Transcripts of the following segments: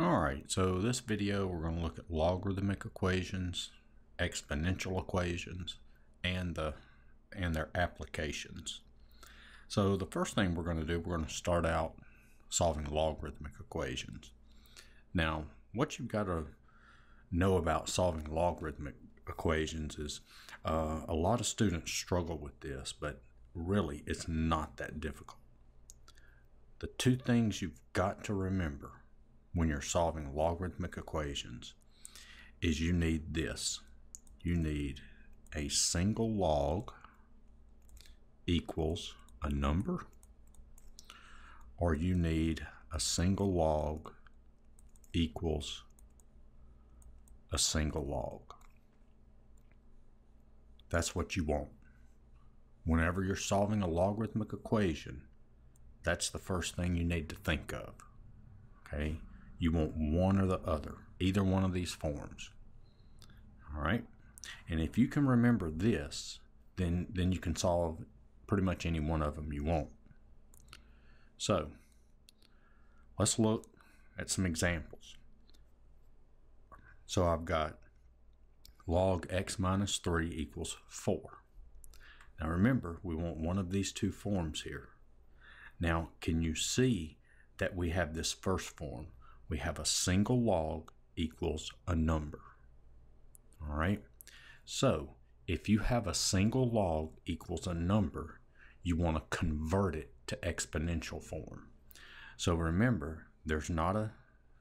All right, so this video we're going to look at logarithmic equations, exponential equations, and the and their applications. So the first thing we're going to do, we're going to start out solving logarithmic equations. Now, what you've got to know about solving logarithmic equations is uh, a lot of students struggle with this, but really it's not that difficult. The two things you've got to remember when you're solving logarithmic equations is you need this. You need a single log equals a number or you need a single log equals a single log. That's what you want. Whenever you're solving a logarithmic equation, that's the first thing you need to think of. Okay? You want one or the other, either one of these forms. All right? And if you can remember this, then then you can solve pretty much any one of them you want. So, let's look at some examples. So I've got log x minus 3 equals 4. Now remember, we want one of these two forms here. Now, can you see that we have this first form? We have a single log equals a number. All right. So if you have a single log equals a number, you want to convert it to exponential form. So remember, there's not a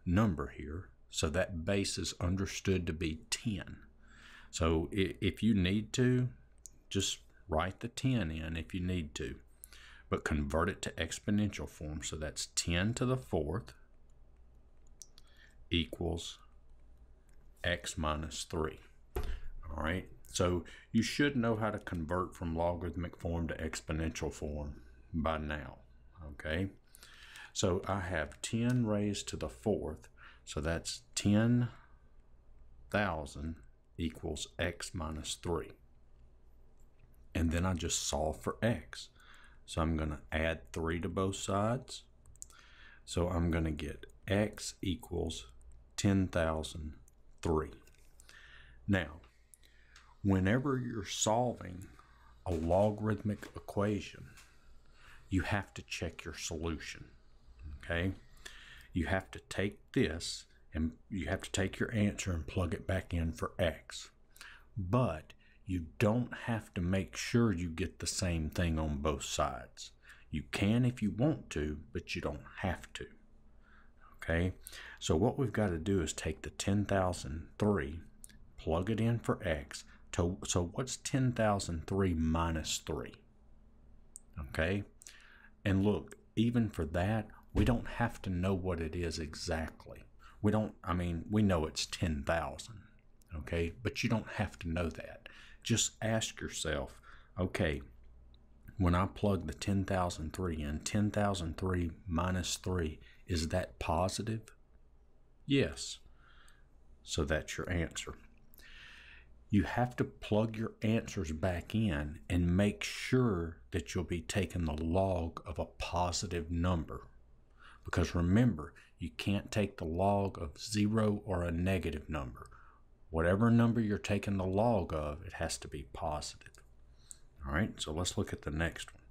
number here, so that base is understood to be 10. So if you need to, just write the 10 in if you need to but convert it to exponential form. So that's 10 to the fourth equals x minus 3. All right, so you should know how to convert from logarithmic form to exponential form by now. Okay, so I have 10 raised to the fourth, so that's 10,000 equals x minus 3. And then I just solve for x. So I'm going to add 3 to both sides. So I'm going to get x equals 10,003. Now, whenever you're solving a logarithmic equation, you have to check your solution. Okay? You have to take this and you have to take your answer and plug it back in for x. But you don't have to make sure you get the same thing on both sides. You can if you want to, but you don't have to. Okay, so what we've got to do is take the 10,003, plug it in for x. To, so what's 10,003 minus 3? Okay, and look, even for that, we don't have to know what it is exactly. We don't, I mean, we know it's 10,000, okay, but you don't have to know that just ask yourself, okay, when I plug the 10,003 in, 10,003 minus 3, is that positive? Yes. So that's your answer. You have to plug your answers back in and make sure that you'll be taking the log of a positive number. Because remember, you can't take the log of zero or a negative number whatever number you're taking the log of, it has to be positive. All right, so let's look at the next one.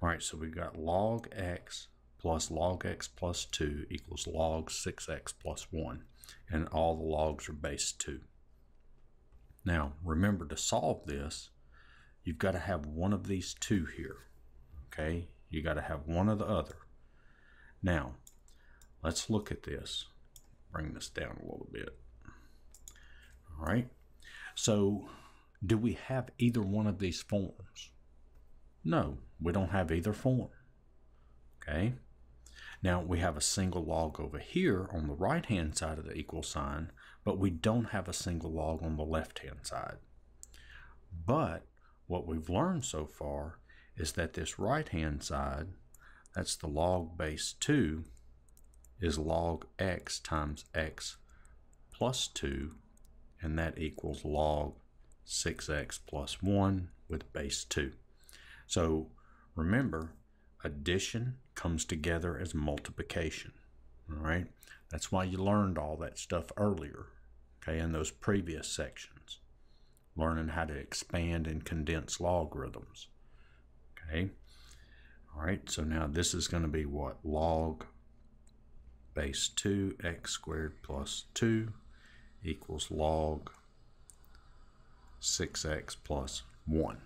All right, so we've got log x plus log x plus 2 equals log 6x plus 1, and all the logs are base 2. Now, remember to solve this, you've got to have one of these two here, okay? You got to have one or the other. Now, let's look at this. Bring this down a little bit. All right. So, do we have either one of these forms? No, we don't have either form. Okay. Now we have a single log over here on the right hand side of the equal sign, but we don't have a single log on the left hand side. But what we've learned so far is that this right hand side, that's the log base 2, is log x times x plus 2 and that equals log 6x plus 1 with base 2. So remember, addition comes together as multiplication. All right. That's why you learned all that stuff earlier, okay, in those previous sections. Learning how to expand and condense logarithms. Okay. All right, so now this is going to be what? Log base 2 x squared plus 2 equals log 6x plus 1.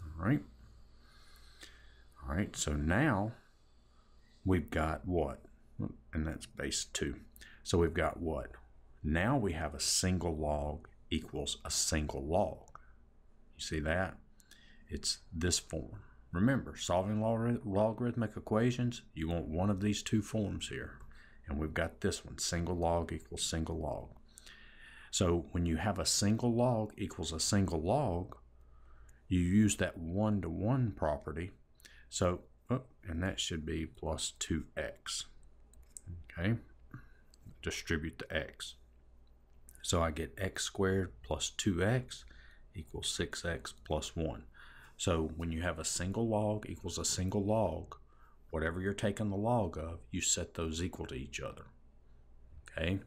All right. All right, so now we've got what? And that's base 2. So we've got what? Now we have a single log equals a single log. You see that? It's this form. Remember, solving logarithmic equations, you want one of these two forms here. And we've got this one, single log equals single log. So when you have a single log equals a single log, you use that one-to-one -one property. So, and that should be plus 2x. Okay, distribute the x. So I get x squared plus 2x equals 6x plus 1. So when you have a single log equals a single log, whatever you're taking the log of, you set those equal to each other. Okay?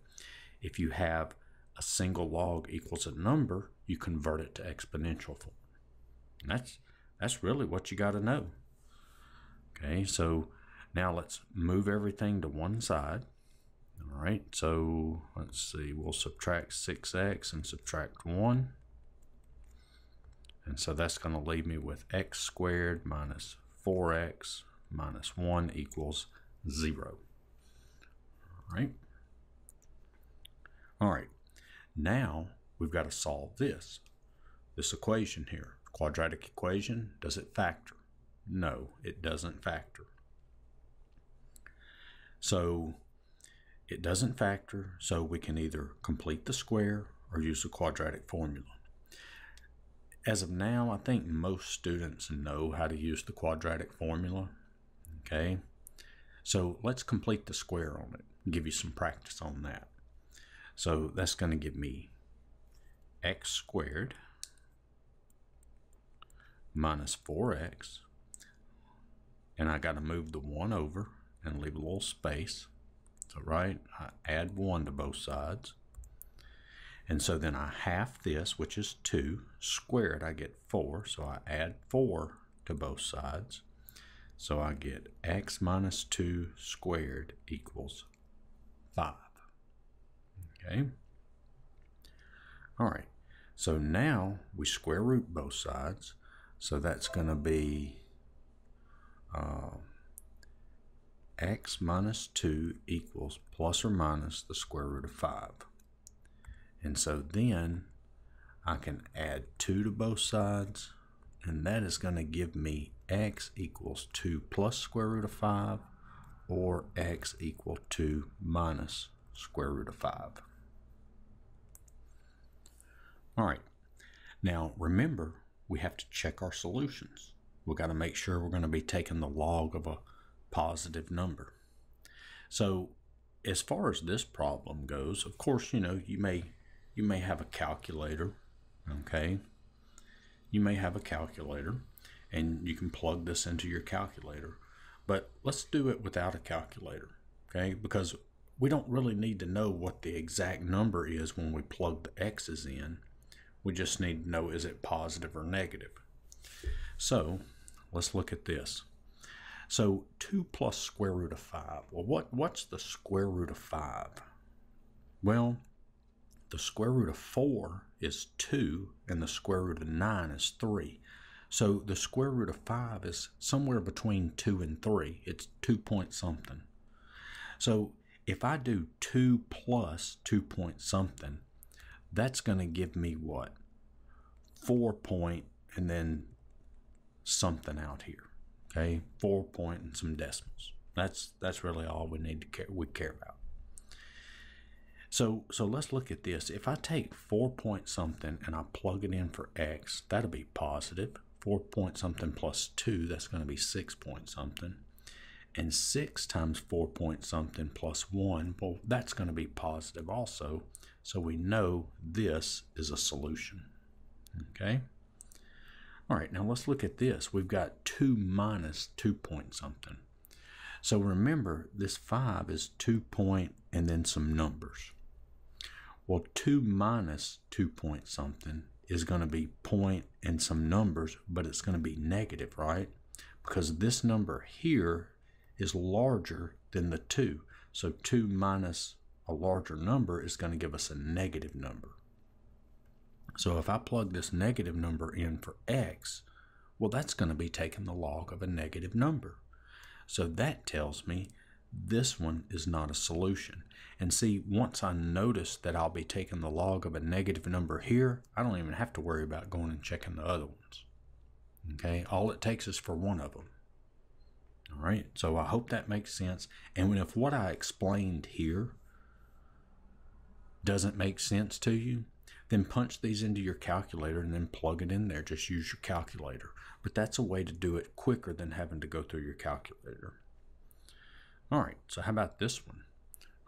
If you have a single log equals a number, you convert it to exponential form. And that's that's really what you got to know. Okay, so now let's move everything to one side. All right, so let's see, we'll subtract 6x and subtract 1. And so that's going to leave me with x squared minus 4x minus 1 equals 0. All right. All right, now we've got to solve this, this equation here. Quadratic equation, does it factor? No, it doesn't factor. So it doesn't factor, so we can either complete the square or use the quadratic formula. As of now, I think most students know how to use the quadratic formula. Okay, so let's complete the square on it, give you some practice on that. So that's going to give me x squared minus 4x. And I got to move the 1 over and leave a little space. So, right, I add 1 to both sides. And so then I half this, which is 2, squared, I get 4. So I add 4 to both sides. So I get x minus 2 squared equals 5. Okay. All right. So now we square root both sides. So that's going to be uh, x minus 2 equals plus or minus the square root of 5. And so then I can add 2 to both sides, and that is going to give me x equals 2 plus square root of 5, or x equal 2 minus square root of 5. All right, now remember, we have to check our solutions. We've got to make sure we're going to be taking the log of a positive number. So as far as this problem goes, of course, you know, you may you may have a calculator, okay? You may have a calculator and you can plug this into your calculator. But let's do it without a calculator, okay? Because we don't really need to know what the exact number is when we plug the x's in. We just need to know is it positive or negative. So let's look at this. So 2 plus square root of 5. Well, what, what's the square root of 5? Well, the square root of 4 is 2, and the square root of 9 is 3. So the square root of 5 is somewhere between 2 and 3. It's 2 point something. So if I do 2 plus 2 point something, that's going to give me what? Four point and then something out here. Okay, four point and some decimals. That's that's really all we need to care we care about. So so let's look at this. If I take four point something and I plug it in for x, that'll be positive. Four point something plus two, that's going to be six point something. And six times four point something plus one, well, that's going to be positive also. So we know this is a solution. Okay? All right, now let's look at this. We've got 2 minus 2 point something. So remember, this 5 is 2 point and then some numbers. Well, 2 minus 2 point something is going to be point and some numbers, but it's going to be negative, right? Because this number here is larger than the 2. So 2 minus a larger number is going to give us a negative number. So if I plug this negative number in for x, well, that's going to be taking the log of a negative number. So that tells me this one is not a solution. And see, once I notice that I'll be taking the log of a negative number here, I don't even have to worry about going and checking the other ones. Okay, all it takes is for one of them. All right, so I hope that makes sense. And if what I explained here doesn't make sense to you, then punch these into your calculator and then plug it in there. Just use your calculator. But that's a way to do it quicker than having to go through your calculator. All right, so how about this one?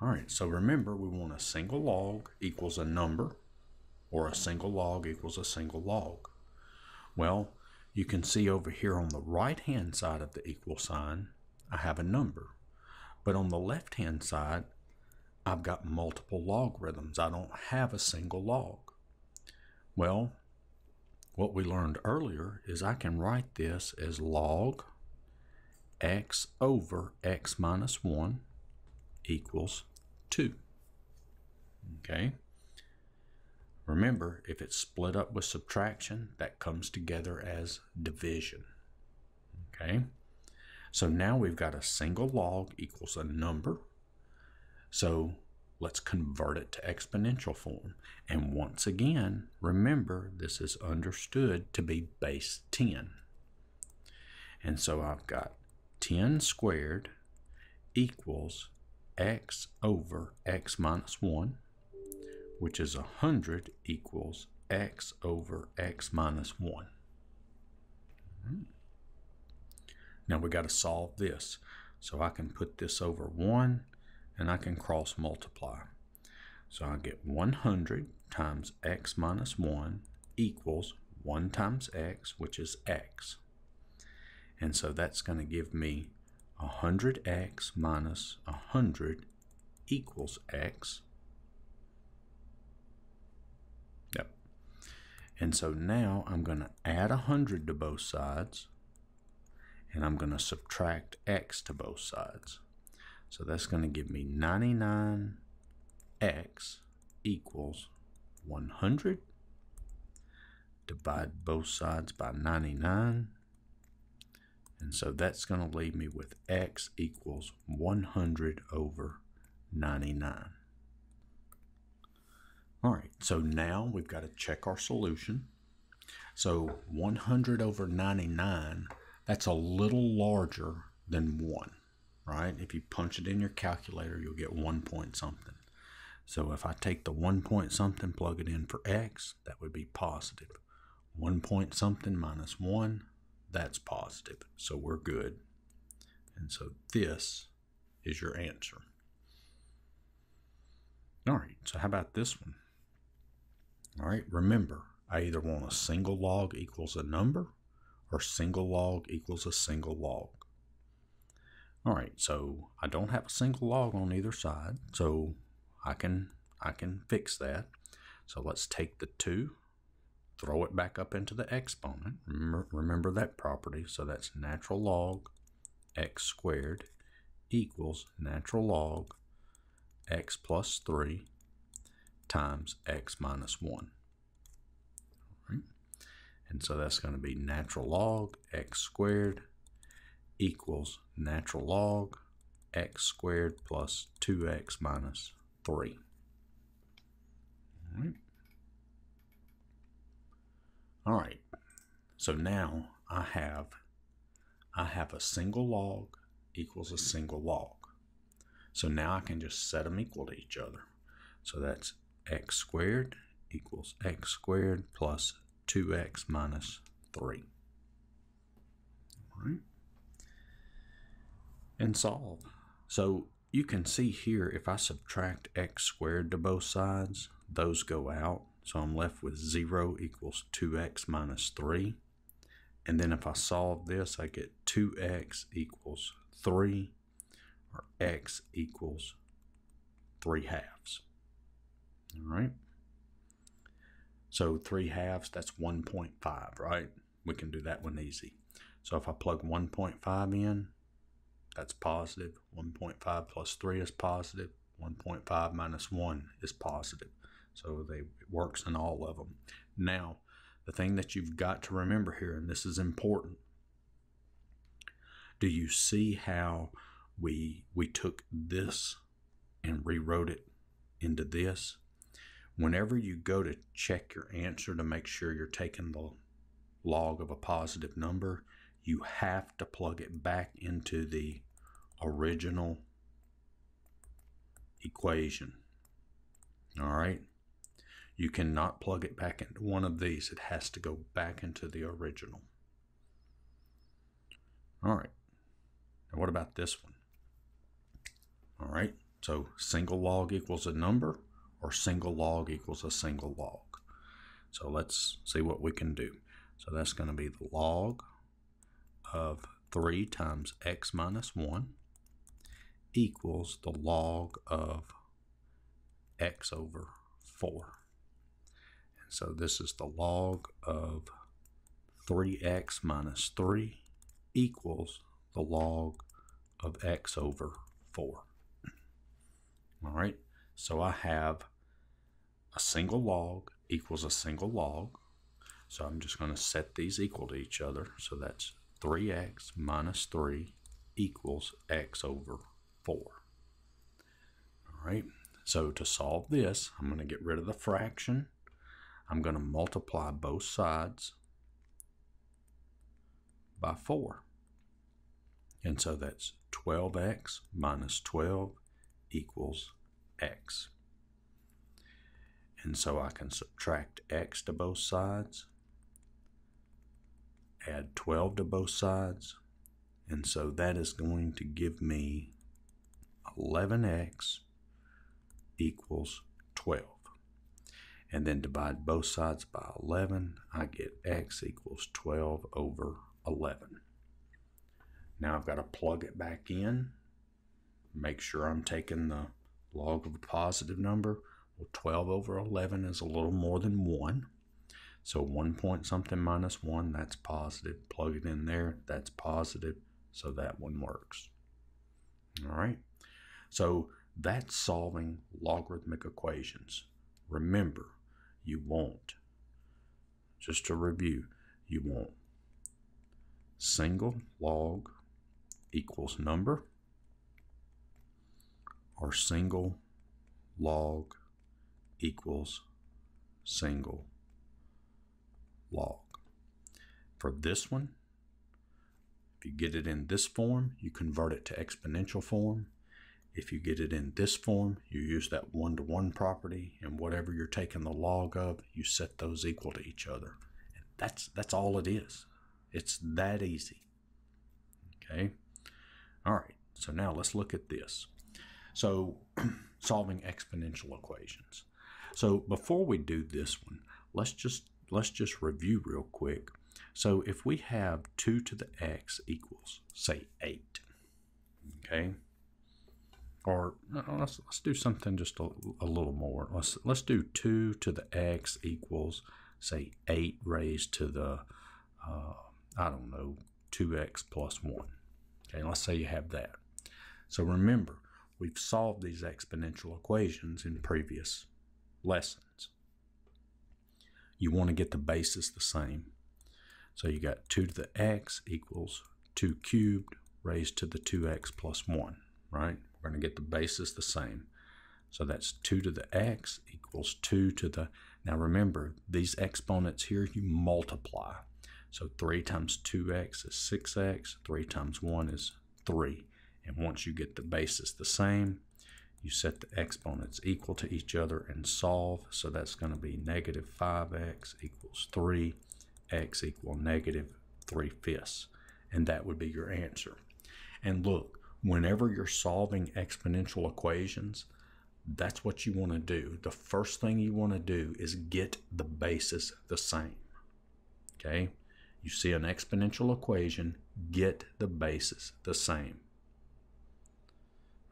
All right, so remember we want a single log equals a number or a single log equals a single log. Well, you can see over here on the right hand side of the equal sign, I have a number. But on the left hand side, I've got multiple logarithms. I don't have a single log. Well, what we learned earlier is I can write this as log x over x minus 1 equals 2. Okay? Remember, if it's split up with subtraction, that comes together as division. Okay? So now we've got a single log equals a number. So let's convert it to exponential form. And once again, remember this is understood to be base 10. And so I've got 10 squared equals x over x minus 1, which is 100 equals x over x minus 1. Now we got to solve this. So I can put this over 1 and I can cross multiply. So I get 100 times x minus 1 equals 1 times x, which is x. And so that's going to give me 100x minus 100 equals x. Yep. And so now I'm going to add 100 to both sides, and I'm going to subtract x to both sides. So that's going to give me 99x equals 100. Divide both sides by 99. And so that's going to leave me with x equals 100 over 99. All right, so now we've got to check our solution. So 100 over 99, that's a little larger than 1 right? If you punch it in your calculator, you'll get one point something. So if I take the one point something, plug it in for x, that would be positive. One point something minus one, that's positive. So we're good. And so this is your answer. All right, so how about this one? All right, remember, I either want a single log equals a number or single log equals a single log. All right, so I don't have a single log on either side, so I can I can fix that. So let's take the 2, throw it back up into the exponent. Remember, remember that property. So that's natural log x squared equals natural log x plus 3 times x minus 1. And so that's going to be natural log x squared equals natural log x squared plus 2x minus 3. All right. All right. So now I have I have a single log equals a single log. So now I can just set them equal to each other. So that's x squared equals x squared plus 2x minus 3. All right and solve. So you can see here, if I subtract x squared to both sides, those go out. So I'm left with 0 equals 2x minus 3. And then if I solve this, I get 2x equals 3. or x equals 3 halves. All right. So 3 halves, that's 1.5, right? We can do that one easy. So if I plug 1.5 in, that's positive. 1.5 plus 3 is positive. 1.5 minus 1 is positive. So they, it works in all of them. Now, the thing that you've got to remember here, and this is important, do you see how we we took this and rewrote it into this? Whenever you go to check your answer to make sure you're taking the log of a positive number, you have to plug it back into the original equation. All right. You cannot plug it back into one of these. It has to go back into the original. All right. Now what about this one? All right. So single log equals a number or single log equals a single log. So let's see what we can do. So that's going to be the log of 3 times x minus 1 equals the log of x over 4. And so this is the log of 3x minus 3 equals the log of x over 4. All right, so I have a single log equals a single log. So I'm just going to set these equal to each other. So that's 3x minus 3 equals x over 4. All right, so to solve this, I'm going to get rid of the fraction. I'm going to multiply both sides by 4. And so that's 12x minus 12 equals x. And so I can subtract x to both sides, add 12 to both sides, and so that is going to give me 11x equals 12. And then divide both sides by 11, I get x equals 12 over 11. Now I've got to plug it back in, make sure I'm taking the log of a positive number. Well, 12 over 11 is a little more than 1. So 1 point something minus 1, that's positive. Plug it in there, that's positive. So that one works. All right. So that's solving logarithmic equations. Remember, you want, just to review, you want single log equals number or single log equals single log. For this one, if you get it in this form, you convert it to exponential form. If you get it in this form, you use that one-to-one -one property, and whatever you're taking the log of, you set those equal to each other. And that's that's all it is. It's that easy. Okay. All right. So now let's look at this. So solving exponential equations. So before we do this one, let's just let's just review real quick. So if we have 2 to the x equals, say, 8, okay? Or let's, let's do something just a, a little more. Let's, let's do 2 to the x equals, say, 8 raised to the, uh, I don't know, 2x plus 1. Okay, let's say you have that. So remember, we've solved these exponential equations in previous lessons. You want to get the basis the same. So you got 2 to the x equals 2 cubed raised to the 2x plus 1, right? We're going to get the basis the same. So that's 2 to the x equals 2 to the... Now remember, these exponents here, you multiply. So 3 times 2x is 6x, 3 times 1 is 3. And once you get the basis the same, you set the exponents equal to each other and solve. So that's going to be negative 5x equals 3, x equal negative 3 fifths. And that would be your answer. And look, whenever you're solving exponential equations, that's what you want to do. The first thing you want to do is get the basis the same. Okay? You see an exponential equation, get the basis the same.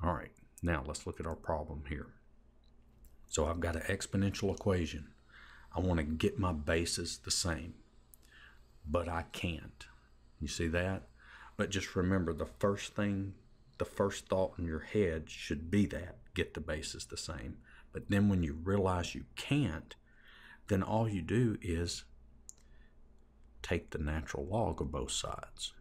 All right, now let's look at our problem here. So I've got an exponential equation. I want to get my bases the same, but I can't. You see that? But just remember the first thing, the first thought in your head should be that get the bases the same. But then when you realize you can't, then all you do is take the natural log of both sides.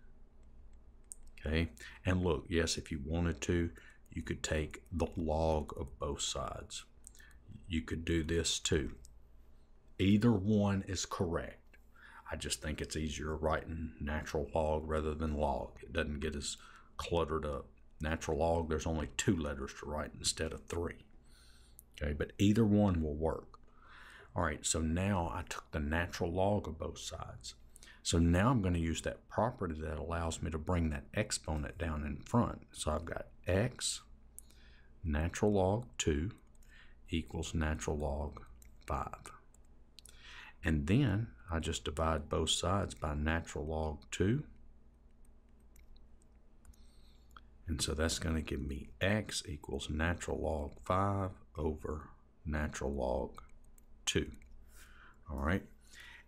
Okay, and look, yes, if you wanted to, you could take the log of both sides. You could do this too. Either one is correct. I just think it's easier writing natural log rather than log. It doesn't get as cluttered up. Natural log, there's only two letters to write instead of three. Okay, but either one will work. All right, so now I took the natural log of both sides. So now I'm going to use that property that allows me to bring that exponent down in front. So I've got x natural log 2 equals natural log 5. And then I just divide both sides by natural log 2. And so that's going to give me x equals natural log 5 over natural log 2. All right.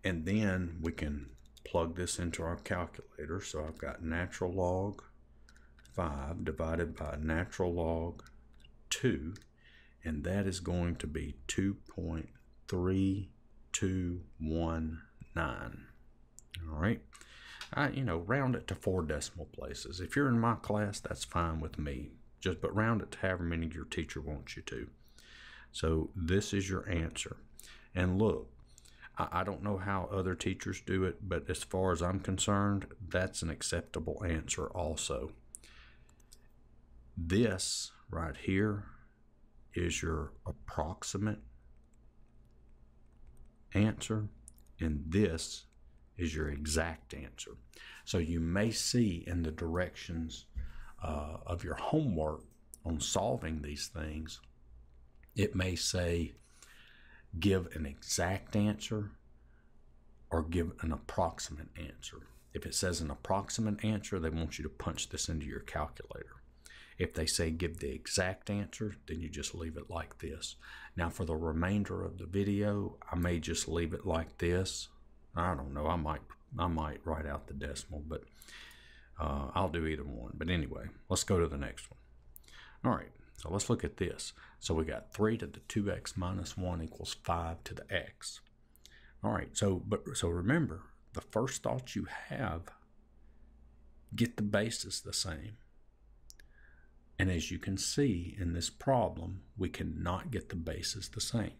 And then we can plug this into our calculator. So I've got natural log 5 divided by natural log 2. And that is going to be 2.3219. All right. I, you know, round it to four decimal places. If you're in my class, that's fine with me. Just but round it to however many your teacher wants you to. So this is your answer. And look, I, I don't know how other teachers do it, but as far as I'm concerned, that's an acceptable answer also. This right here is your approximate answer, and this is your exact answer. So you may see in the directions uh, of your homework on solving these things, it may say give an exact answer or give an approximate answer. If it says an approximate answer, they want you to punch this into your calculator. If they say give the exact answer, then you just leave it like this. Now for the remainder of the video, I may just leave it like this. I don't know. I might I might write out the decimal, but uh, I'll do either one. But anyway, let's go to the next one. All right, so let's look at this. So we got 3 to the 2x minus 1 equals 5 to the x. All right, so but so remember, the first thought you have, get the basis the same. And as you can see in this problem, we cannot get the bases the same.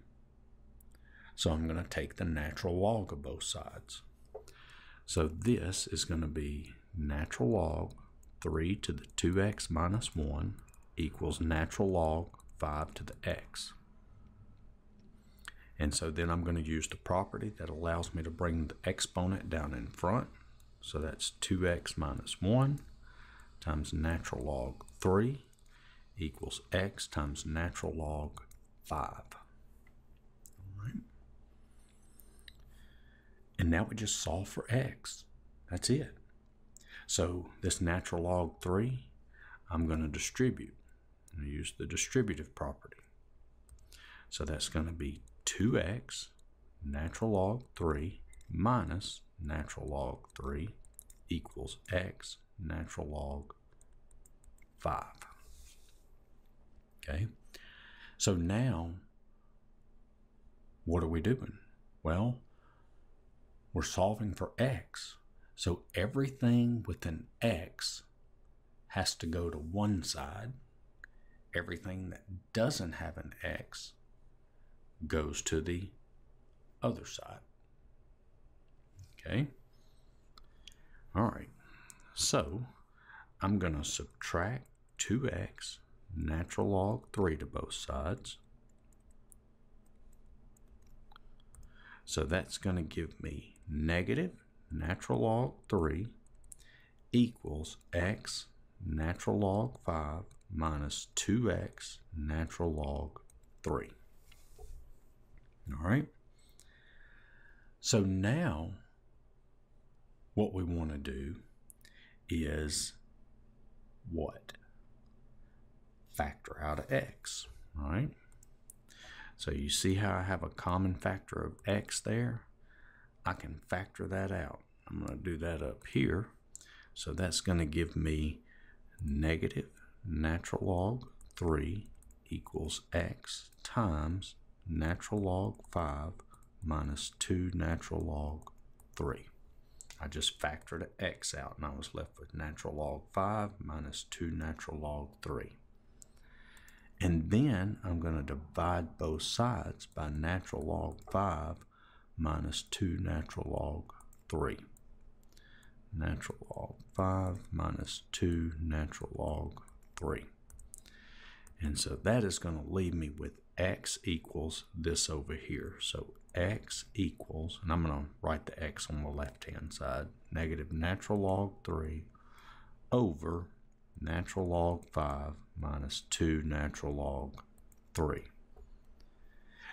So I'm going to take the natural log of both sides. So this is going to be natural log 3 to the 2x minus 1 equals natural log 5 to the x. And so then I'm going to use the property that allows me to bring the exponent down in front. So that's 2x minus 1 times natural log 3 equals x times natural log 5. All right. And now we just solve for x. That's it. So this natural log 3, I'm going to distribute. I'm going to use the distributive property. So that's going to be 2x natural log 3 minus natural log 3 equals x natural log 5. Okay, so now what are we doing? Well, we're solving for x. So everything with an x has to go to one side. Everything that doesn't have an x goes to the other side. Okay? All right. So I'm going to subtract 2x natural log 3 to both sides. So that's going to give me negative natural log 3 equals x natural log 5 minus 2x natural log 3. All right. So now what we want to do is what? factor out of x, right? So you see how I have a common factor of x there? I can factor that out. I'm going to do that up here. So that's going to give me negative natural log 3 equals x times natural log 5 minus 2 natural log 3. I just factored x out and I was left with natural log 5 minus 2 natural log 3. And then I'm going to divide both sides by natural log 5 minus 2 natural log 3. Natural log 5 minus 2 natural log 3. And so that is going to leave me with x equals this over here. So x equals, and I'm going to write the x on the left-hand side, negative natural log 3 over natural log 5 minus 2 natural log 3.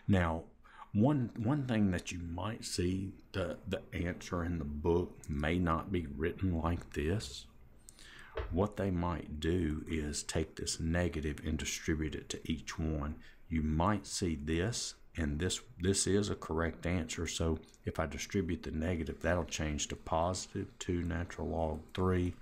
Now, one, one thing that you might see, the, the answer in the book may not be written like this. What they might do is take this negative and distribute it to each one. You might see this, and this this is a correct answer. So if I distribute the negative, that'll change to positive 2 natural log 3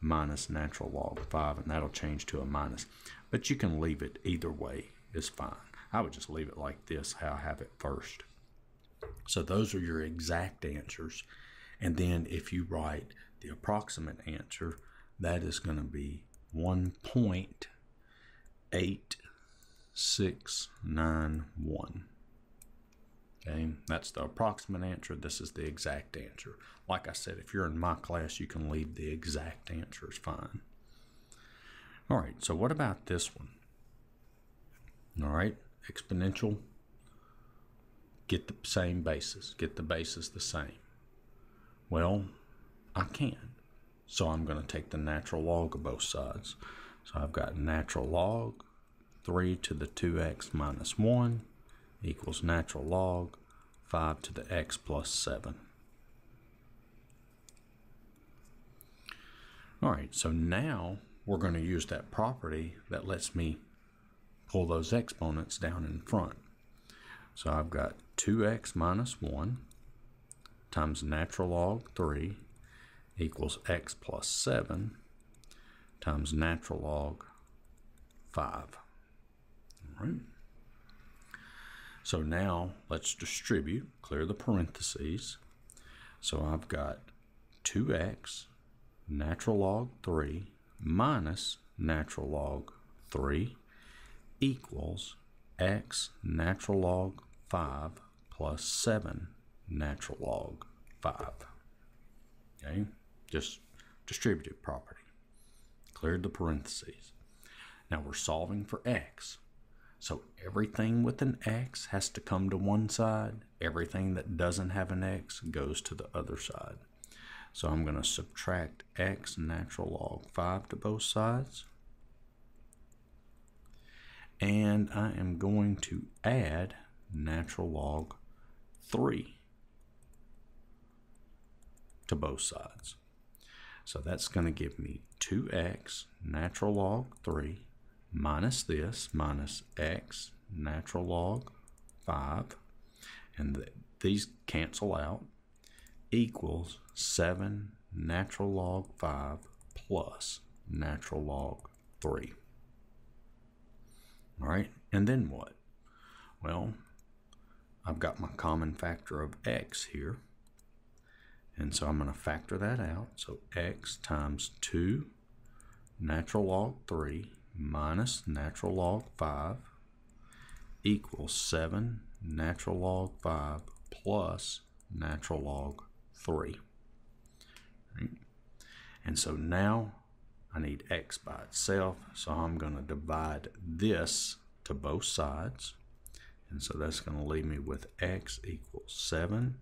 minus natural log 5, and that'll change to a minus. But you can leave it either way, it's fine. I would just leave it like this, how I have it first. So those are your exact answers. And then if you write the approximate answer, that is going to be 1.8691. Okay, that's the approximate answer. This is the exact answer. Like I said, if you're in my class, you can leave the exact answers fine. All right, so what about this one? All right, exponential, get the same basis, get the basis the same. Well, I can. So I'm going to take the natural log of both sides. So I've got natural log 3 to the 2x minus 1 equals natural log 5 to the x plus 7. All right, so now we're going to use that property that lets me pull those exponents down in front. So I've got 2x minus 1 times natural log 3 equals x plus 7 times natural log 5. All right. So now let's distribute, clear the parentheses. So I've got 2x natural log 3 minus natural log 3 equals x natural log 5 plus 7 natural log 5. Okay, just distributive property. Cleared the parentheses. Now we're solving for x. So everything with an x has to come to one side. Everything that doesn't have an x goes to the other side. So I'm going to subtract x natural log 5 to both sides. And I am going to add natural log 3 to both sides. So that's going to give me 2x natural log 3 minus this minus x natural log 5 and th these cancel out equals 7 natural log 5 plus natural log 3. All right, and then what? Well, I've got my common factor of x here. And so I'm going to factor that out. So x times 2 natural log 3 minus natural log 5 equals 7 natural log 5 plus natural log 3. Right? And so now I need x by itself, so I'm going to divide this to both sides. And so that's going to leave me with x equals 7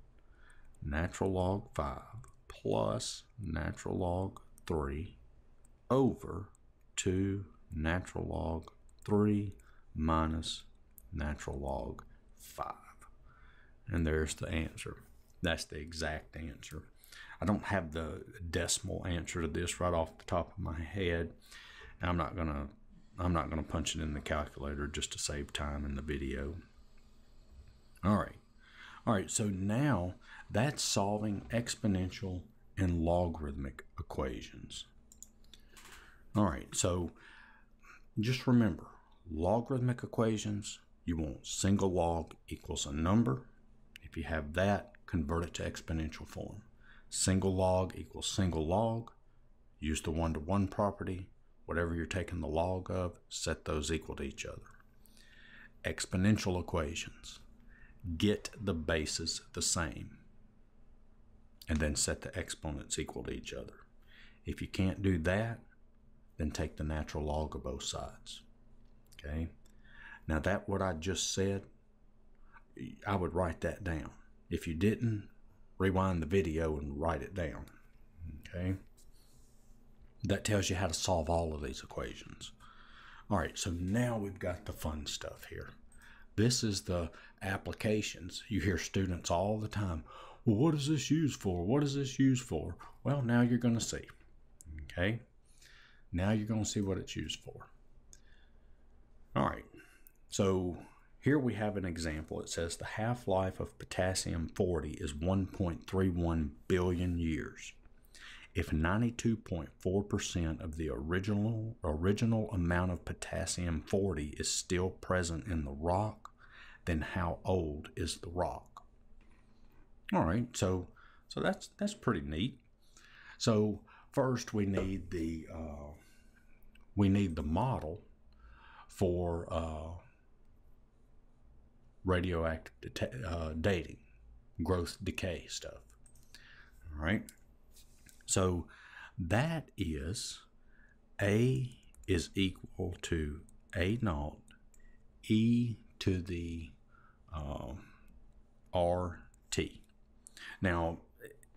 natural log 5 plus natural log 3 over 2 natural log 3 minus natural log 5. And there's the answer. That's the exact answer. I don't have the decimal answer to this right off the top of my head. And I'm not going to I'm not going to punch it in the calculator just to save time in the video. All right. All right, so now that's solving exponential and logarithmic equations. All right, so just remember, logarithmic equations, you want single log equals a number. If you have that, convert it to exponential form. Single log equals single log. Use the one-to-one -one property. Whatever you're taking the log of, set those equal to each other. Exponential equations. Get the bases the same. And then set the exponents equal to each other. If you can't do that, then take the natural log of both sides. Okay? Now that what I just said, I would write that down. If you didn't, rewind the video and write it down. Okay? That tells you how to solve all of these equations. All right, so now we've got the fun stuff here. This is the applications. You hear students all the time, well, what is this used for? What is this used for? Well, now you're going to see. Okay? Now you're going to see what it's used for. All right, so here we have an example. It says the half-life of potassium 40 is 1.31 billion years. If 92.4% of the original original amount of potassium 40 is still present in the rock, then how old is the rock? All right, so so that's that's pretty neat. So first we need the uh, we need the model for uh, radioactive uh, dating, growth decay stuff. All right. So that is A is equal to A naught E to the um, RT. Now,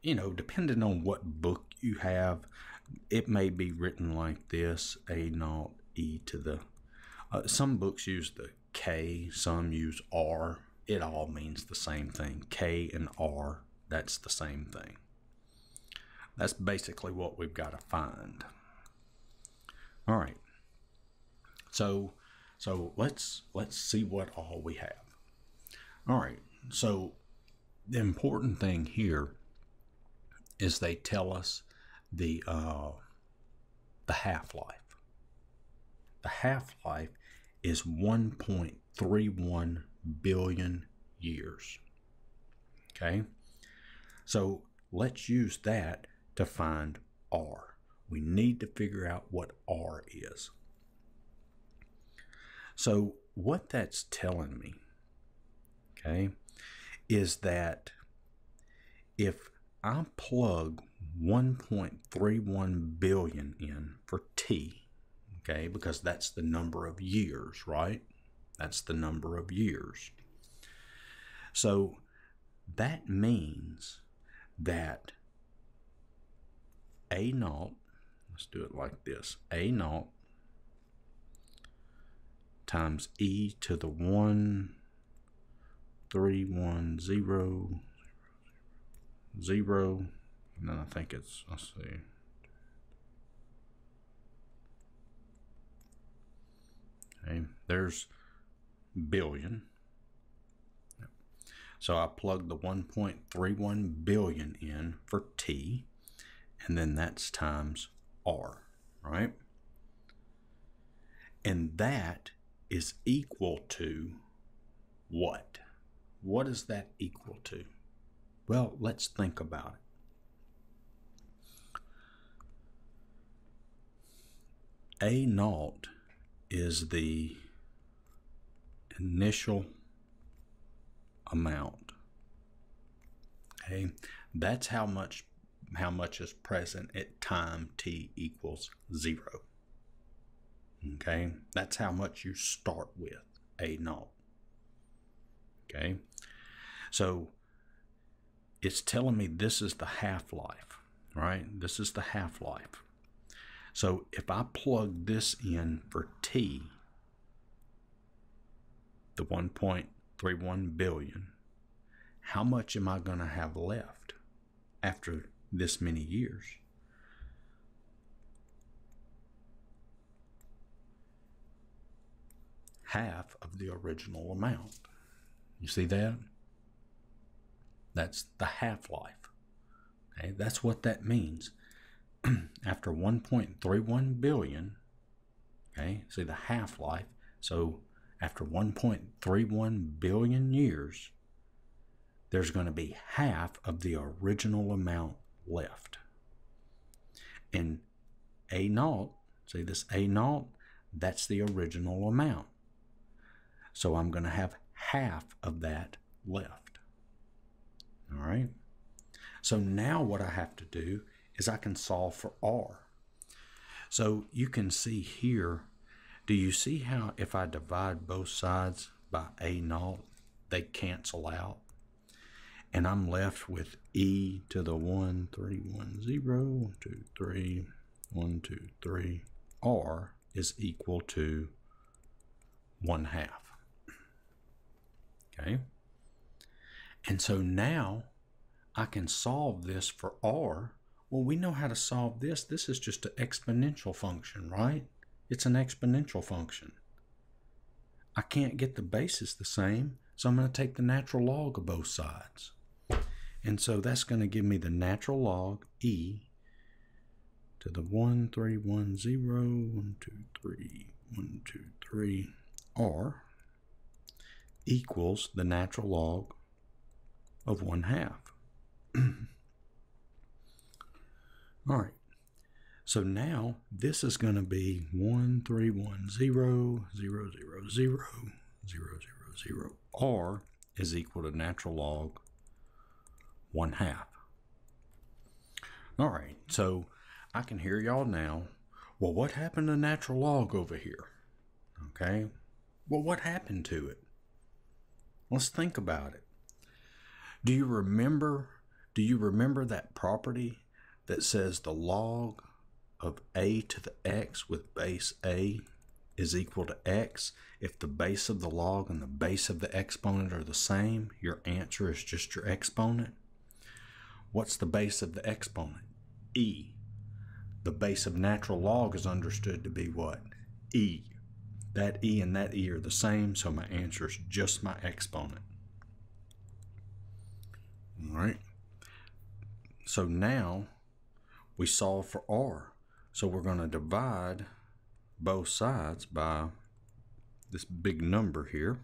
you know, depending on what book you have, it may be written like this A naught E to the. Uh, some books use the K, some use R. It all means the same thing. K and R, that's the same thing. That's basically what we've got to find. All right. So so let's let's see what all we have. All right. So the important thing here is they tell us the uh, the half life. The half life is 1.31 billion years. Okay? So let's use that to find R. We need to figure out what R is. So what that's telling me, okay, is that if I plug 1.31 billion in for T, okay, because that's the number of years, right? That's the number of years. So that means that A naught, let's do it like this A naught times E to the 1, 3, 1, 0, 0, and then I think it's, let's see, Okay, there's billion. So I plug the 1.31 billion in for T, and then that's times R, right? And that is equal to what? What is that equal to? Well, let's think about it. A naught is the initial amount. Okay, that's how much how much is present at time t equals zero. Okay, that's how much you start with a naught. Okay, so it's telling me this is the half life, right? This is the half life. So if I plug this in for T, the 1.31 billion, how much am I going to have left after this many years? half of the original amount. You see that? That's the half life. Okay, that's what that means. After 1.31 billion, okay, see the half life. So after 1.31 billion years, there's going to be half of the original amount left. And A naught, see this A naught, that's the original amount. So I'm going to have half of that left. All right. So now what I have to do is I can solve for R. So you can see here, do you see how if I divide both sides by A naught, they cancel out? And I'm left with E to the 1, 3, 1, 0, 1, 2, 3, 1, 2, 3. R is equal to 1 half. Okay? And so now I can solve this for r. Well, we know how to solve this. This is just an exponential function, right? It's an exponential function. I can't get the basis the same, so I'm going to take the natural log of both sides. And so that's going to give me the natural log e to the 1, 3, 1, 0, 1, 2, 3, 1, 2, 3, r equals the natural log of 1 half. All right. So now this is going to be 1, 3, 1, 0, 0, 0, 0, 0, 0, 0. R is equal to natural log 1 half. All right. So I can hear y'all now. Well, what happened to natural log over here? Okay. Well, what happened to it? Let's think about it. Do you remember do you remember that property that says the log of a to the x with base a is equal to x? If the base of the log and the base of the exponent are the same, your answer is just your exponent. What's the base of the exponent? e. The base of natural log is understood to be what? e. That e and that e are the same, so my answer is just my exponent. All right. So now we solve for r. So we're going to divide both sides by this big number here.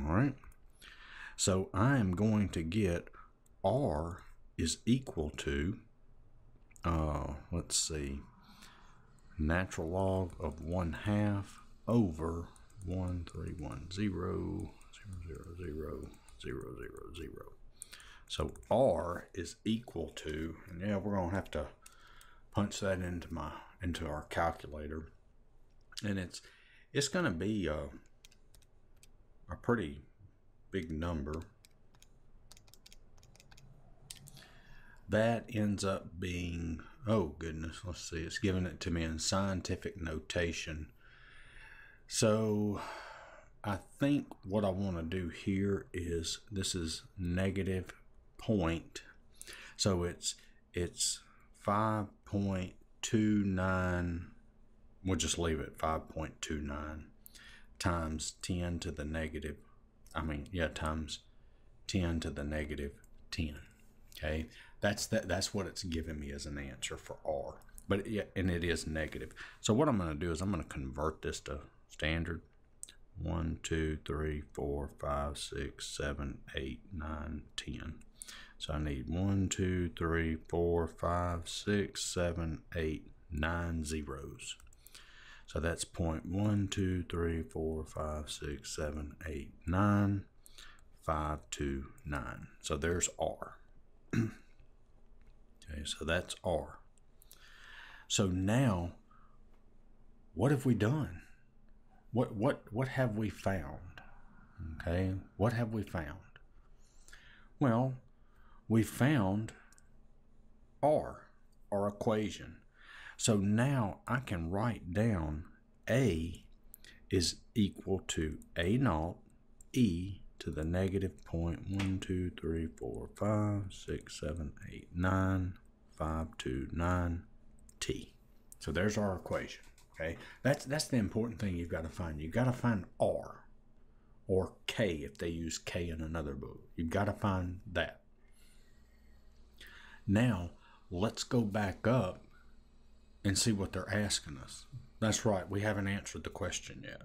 All right. So I am going to get r is equal to, uh, let's see, natural log of 1 half over one three one zero zero zero zero zero zero. So R is equal to, and yeah, we're gonna have to punch that into my into our calculator, and it's it's gonna be a a pretty big number. That ends up being oh goodness, let's see, it's giving it to me in scientific notation so I think what I want to do here is this is negative point. So it's it's 5.29 we'll just leave it 5.29 times 10 to the negative I mean yeah times 10 to the negative 10 okay that's that that's what it's giving me as an answer for R but yeah and it is negative so what I'm going to do is I'm going to convert this to standard. One, two, three, four, five, six, seven, eight, nine, ten. So I need one, two, three, four, five, six, seven, eight, nine zeros. So that's point one, two, three, four, five, six, seven, eight, nine, five, two, nine. So there's R. okay, so that's R. So now, what have we done? What what what have we found? Okay, what have we found? Well, we found R, our equation. So now I can write down A is equal to A naught E to the negative point one, two, three, four, five, six, seven, eight, nine, 529t. So there's our equation. Okay, that's that's the important thing you've got to find. You've got to find r or k if they use k in another book. You've got to find that. Now let's go back up and see what they're asking us. That's right, we haven't answered the question yet.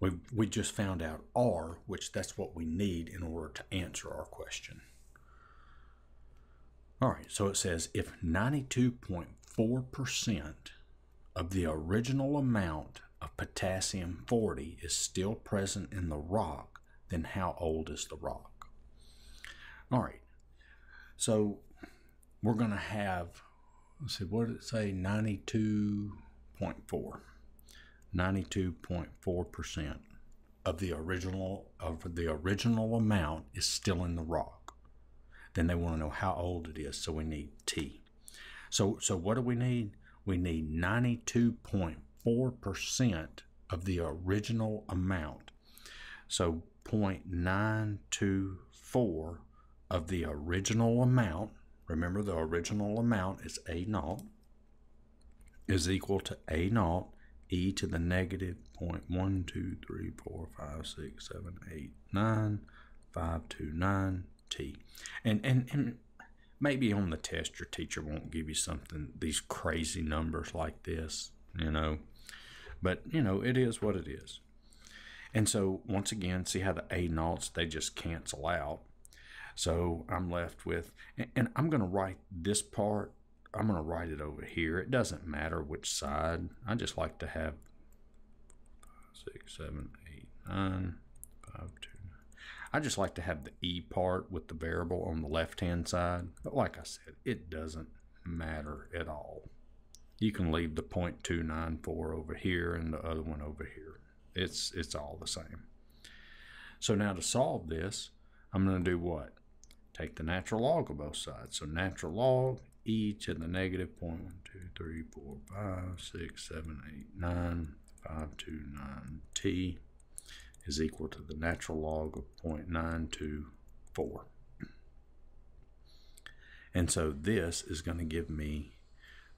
We, we just found out R, which that's what we need in order to answer our question. All right, so it says if 92.4% of the original amount of potassium 40 is still present in the rock, then how old is the rock? All right, so we're going to have, let's see, what did it say? 92.4. 92.4% of the original of the original amount is still in the rock. Then they want to know how old it is, so we need T. So so what do we need? We need 92.4% of the original amount. So 0.924 of the original amount, remember the original amount is A naught, is equal to A naught e to the negative 0.1, 2, 3, 4, 5, 6, 7, 8, 9, 5, 2, 9, t. And, and, and maybe on the test your teacher won't give you something, these crazy numbers like this, you know. But, you know, it is what it is. And so, once again, see how the A naughts, they just cancel out. So I'm left with, and I'm going to write this part I'm going to write it over here. It doesn't matter which side. I just like to have six, seven, eight, nine, five, two. I just like to have the E part with the variable on the left-hand side. But like I said, it doesn't matter at all. You can leave the 0.294 over here and the other one over here. It's, it's all the same. So now to solve this, I'm going to do what? Take the natural log of both sides. So natural log e to the negative 0.1, 2, 3, 4, 5, 6, 7, 8, 9, 5, 2, 9 t is equal to the natural log of 0.924. And so this is going to give me,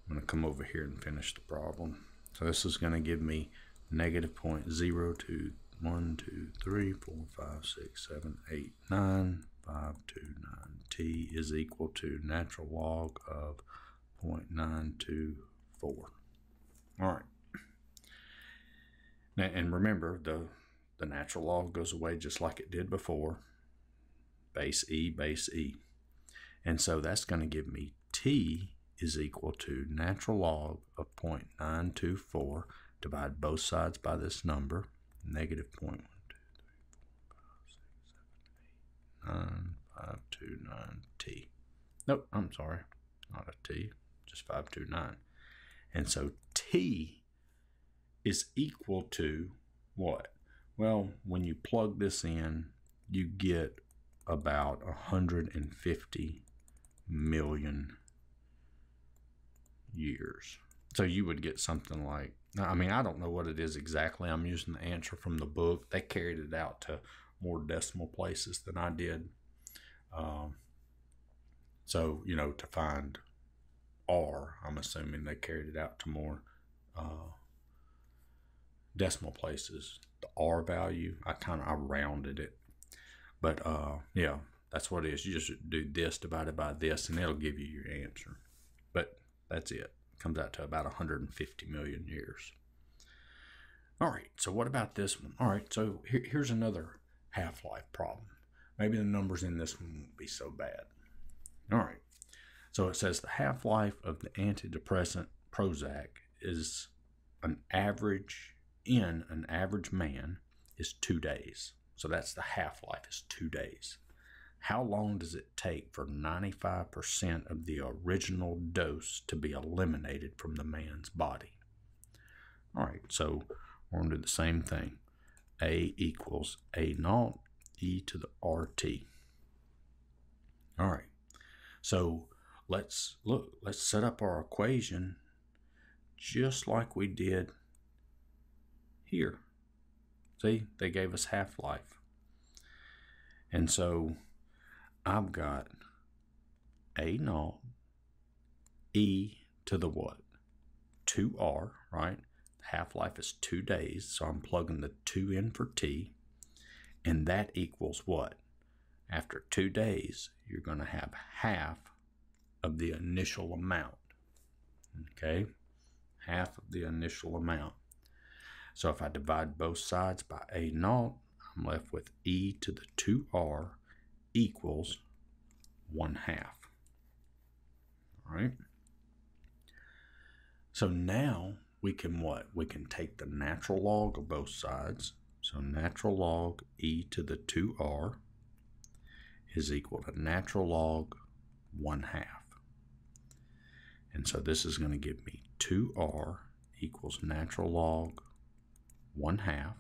I'm going to come over here and finish the problem. So this is going to give me negative 0.02, 1, 2, 3, 4, 5, 6, 7, 8, 9, 529t is equal to natural log of 0.924. All right. Now, and remember, the, the natural log goes away just like it did before. Base E, base E. And so that's going to give me t is equal to natural log of 0.924. Divide both sides by this number, negative 0.1 nine five two nine T. Nope, I'm sorry, not a T, just five two nine. And so T is equal to what? Well, when you plug this in, you get about 150 million years. So you would get something like, I mean, I don't know what it is exactly. I'm using the answer from the book. They carried it out to more decimal places than I did. Um, so, you know, to find R, I'm assuming they carried it out to more uh, decimal places. The R value, I kind of I rounded it, but uh, yeah, that's what it is. You just do this divided by this, and it'll give you your answer. But that's it. comes out to about 150 million years. All right, so what about this one? All right, so here, here's another half-life problem. Maybe the numbers in this one won't be so bad. All right. So it says the half-life of the antidepressant Prozac is an average in an average man is two days. So that's the half-life is two days. How long does it take for 95% of the original dose to be eliminated from the man's body? All right, so we're going to do the same thing. A equals A naught e to the RT. All right. So let's look, let's set up our equation just like we did here. See, they gave us half-life. And so I've got A naught e to the what? 2r, right? Half life is two days, so I'm plugging the 2 in for t, and that equals what? After two days, you're going to have half of the initial amount. Okay? Half of the initial amount. So if I divide both sides by a naught, I'm left with e to the 2r equals 1 half. All right? So now we can what? We can take the natural log of both sides. So natural log e to the 2r is equal to natural log 1 half. And so this is going to give me 2r equals natural log 1 half.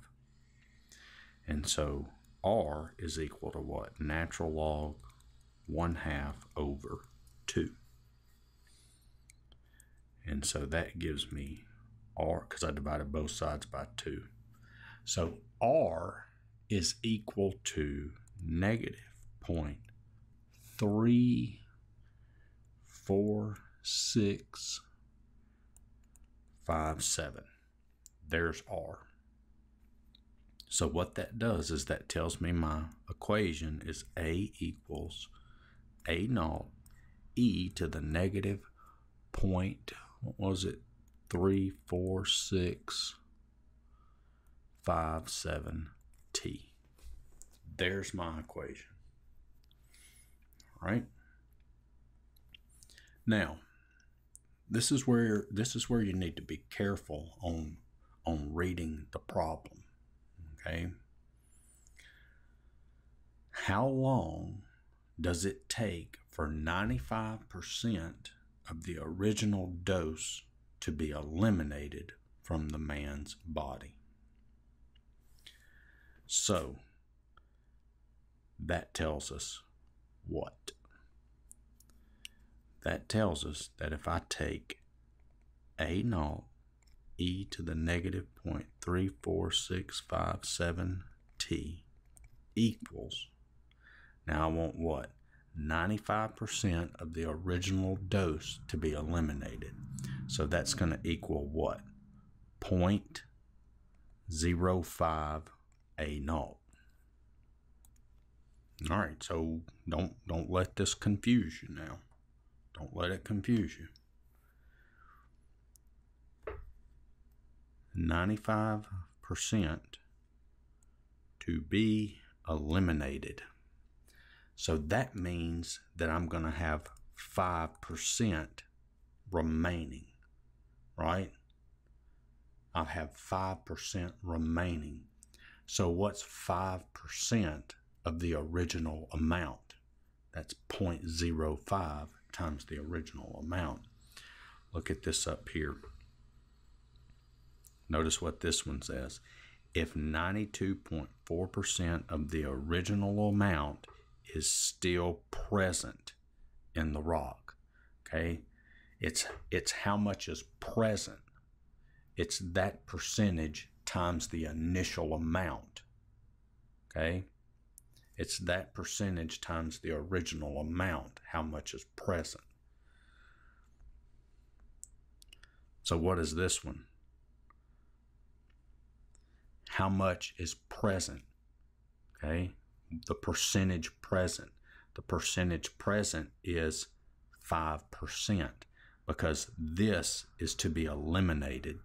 And so r is equal to what? Natural log 1 half over 2. And so that gives me r, because I divided both sides by 2. So r is equal to negative point three four six five seven. There's r. So what that does is that tells me my equation is a equals a naught e to the negative point what was it three four six five seven t. There's my equation right? Now, this is where this is where you need to be careful on on reading the problem. Okay? How long does it take for 95% of the original dose to be eliminated from the man's body? So, that tells us what? That tells us that if I take A naught e to the negative 0.34657 t equals, now I want what? 95% of the original dose to be eliminated. So that's going to equal what? 0.05 A naught. All right, so don't don't let this confuse you now. Don't let it confuse you. 95% to be eliminated. So that means that I'm going to have 5% remaining, right? I have 5% remaining. So what's 5%? of the original amount. That's 0.05 times the original amount. Look at this up here. Notice what this one says. If 92.4% of the original amount is still present in the rock, okay? It's it's how much is present. It's that percentage times the initial amount. Okay? It's that percentage times the original amount, how much is present. So, what is this one? How much is present? Okay, the percentage present. The percentage present is 5% because this is to be eliminated.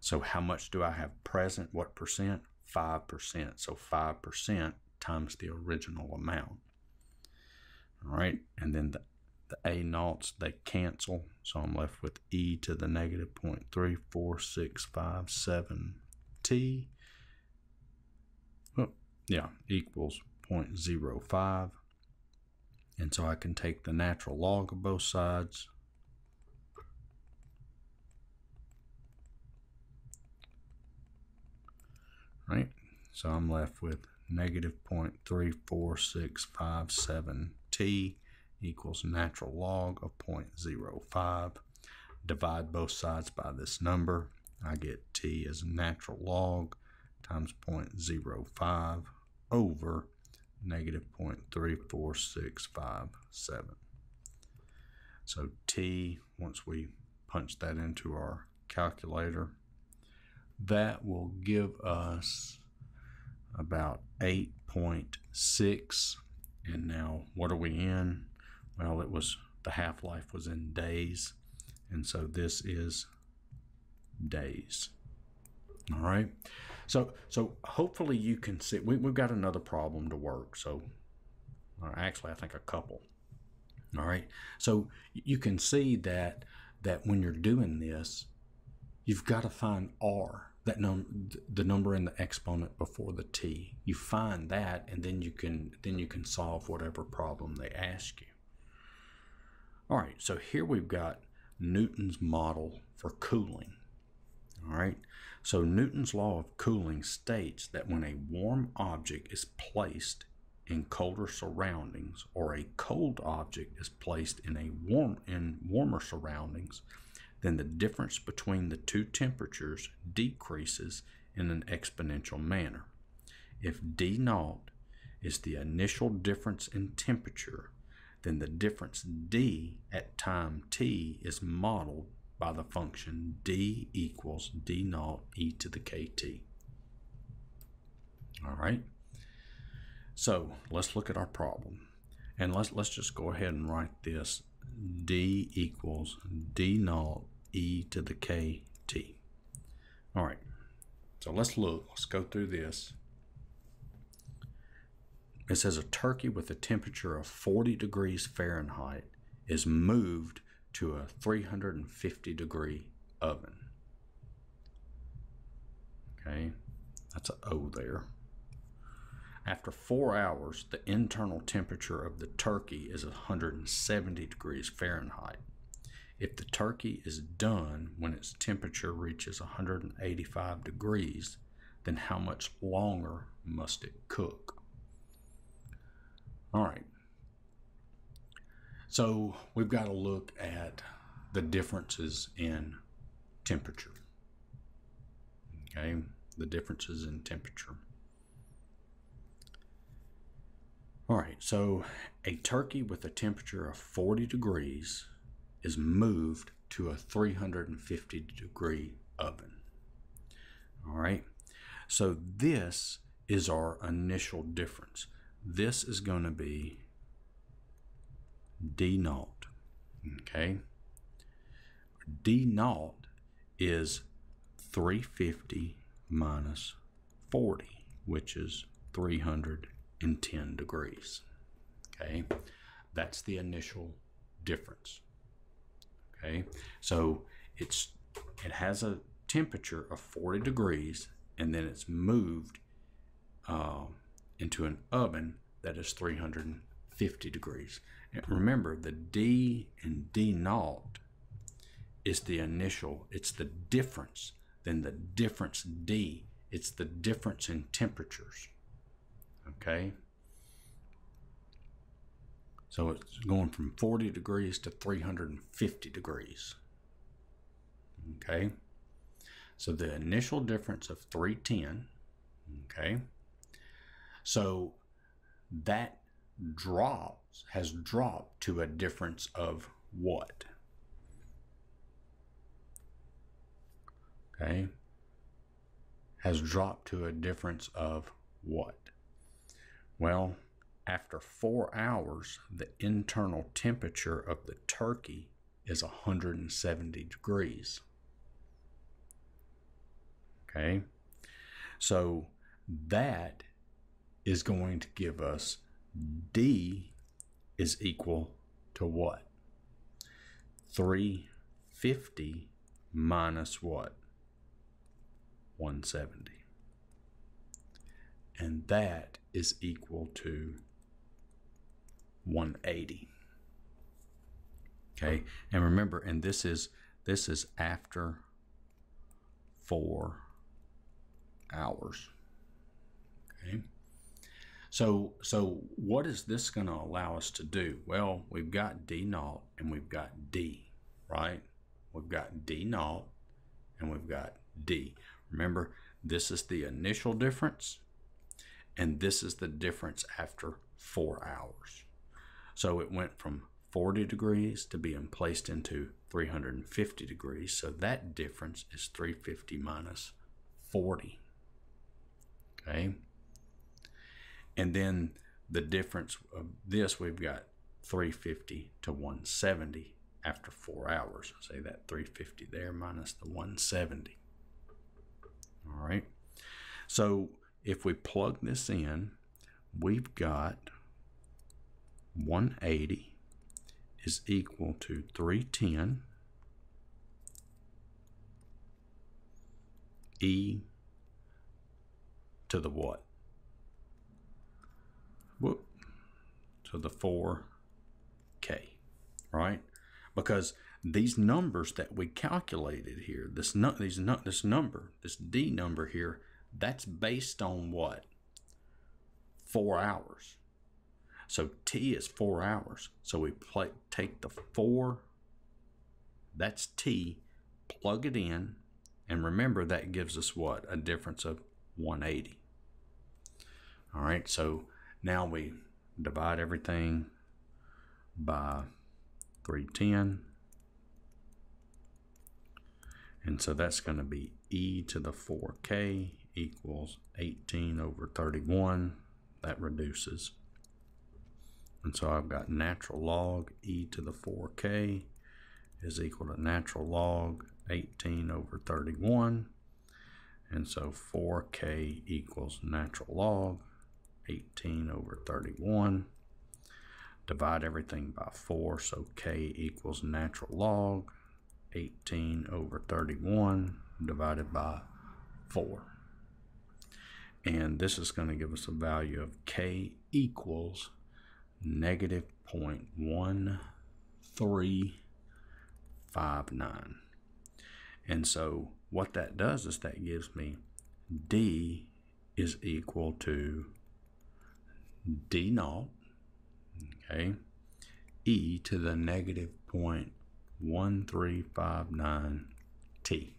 So, how much do I have present? What percent? 5%. So 5% times the original amount. All right, and then the, the A naughts, they cancel. So I'm left with E to the negative 0.34657 T. Oh, yeah, equals 0.05. And so I can take the natural log of both sides right? So I'm left with negative 0.34657 t equals natural log of 0.05. Divide both sides by this number. I get t as natural log times 0.05 over negative 0.34657. So T, once we punch that into our calculator, that will give us about 8.6. And now, what are we in? Well, it was the half life was in days. And so this is days. All right. So, so hopefully you can see, we, we've got another problem to work. So, actually, I think a couple. All right. So you can see that, that when you're doing this, you've got to find R, that num the number in the exponent before the t. You find that, and then you can then you can solve whatever problem they ask you. All right, so here we've got Newton's model for cooling. All right, so Newton's law of cooling states that when a warm object is placed in colder surroundings or a cold object is placed in a warm in warmer surroundings, then the difference between the two temperatures decreases in an exponential manner. If D naught is the initial difference in temperature, then the difference D at time t is modeled by the function D equals D naught e to the kt. All right. So let's look at our problem. And let's, let's just go ahead and write this d equals d naught e to the kt. All right, so let's look. Let's go through this. It says a turkey with a temperature of 40 degrees Fahrenheit is moved to a 350 degree oven. Okay, that's an O there. After four hours, the internal temperature of the turkey is 170 degrees Fahrenheit. If the turkey is done when its temperature reaches 185 degrees, then how much longer must it cook? All right. So we've got to look at the differences in temperature. Okay, the differences in temperature. All right, so a turkey with a temperature of 40 degrees is moved to a 350 degree oven. All right, so this is our initial difference. This is going to be D naught. Okay, D naught is 350 minus 40, which is 310 degrees. Okay, that's the initial difference. Okay, so it's it has a temperature of 40 degrees and then it's moved uh, into an oven that is 350 degrees. Remember, the D and D naught is the initial, it's the difference, then the difference D, it's the difference in temperatures okay? So it's going from 40 degrees to 350 degrees, okay? So the initial difference of 310, okay? So that drops, has dropped to a difference of what? Okay? Has dropped to a difference of what? Well, after four hours, the internal temperature of the turkey is 170 degrees. Okay, so that is going to give us D is equal to what? 350 minus what? 170 and that is equal to 180 okay and remember and this is this is after four hours okay so so what is this going to allow us to do well we've got d naught and we've got d right we've got d naught and we've got d remember this is the initial difference and this is the difference after four hours. So it went from 40 degrees to being placed into 350 degrees. So that difference is 350 minus 40. Okay. And then the difference of this, we've got 350 to 170 after four hours. Say that 350 there minus the 170. All right. So if we plug this in, we've got 180 is equal to 310 e to the what? Whoop. To the 4k, right? Because these numbers that we calculated here, this nu- these nu- this number, this d number here, that's based on what? Four hours. So t is four hours. So we play, take the four, that's t, plug it in, and remember that gives us what? A difference of 180. All right, so now we divide everything by 310. And so that's going to be e to the 4k equals 18 over 31. That reduces. And so I've got natural log e to the 4k is equal to natural log 18 over 31. And so 4k equals natural log 18 over 31. Divide everything by 4, so k equals natural log 18 over 31 divided by 4. And this is going to give us a value of k equals negative 0.1359. And so what that does is that gives me d is equal to d naught, okay, e to the negative 0.1359 t.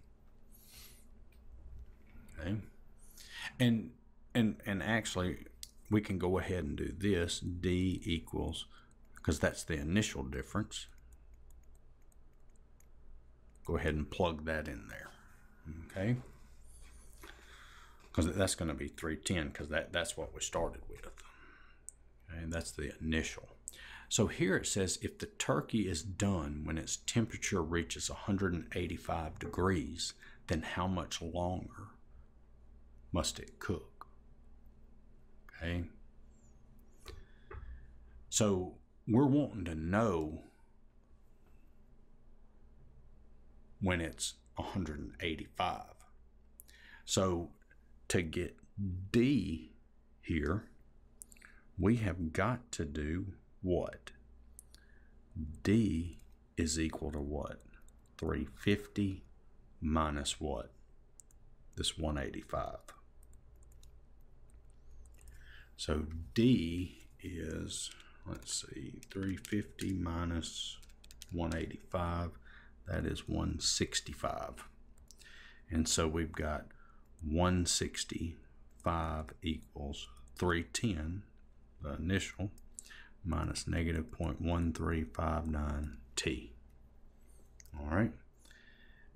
Okay, and and and actually we can go ahead and do this. D equals because that's the initial difference. Go ahead and plug that in there okay? Because that's going to be 310 because that that's what we started with and that's the initial. So here it says if the turkey is done when its temperature reaches 185 degrees then how much longer must it cook? Okay. So we're wanting to know when it's 185. So to get D here, we have got to do what? D is equal to what? 350 minus what? This 185. So D is, let's see, 350 minus 185 that is 165. And so we've got 165 equals 310, the initial, minus negative 0.1359 t. All right.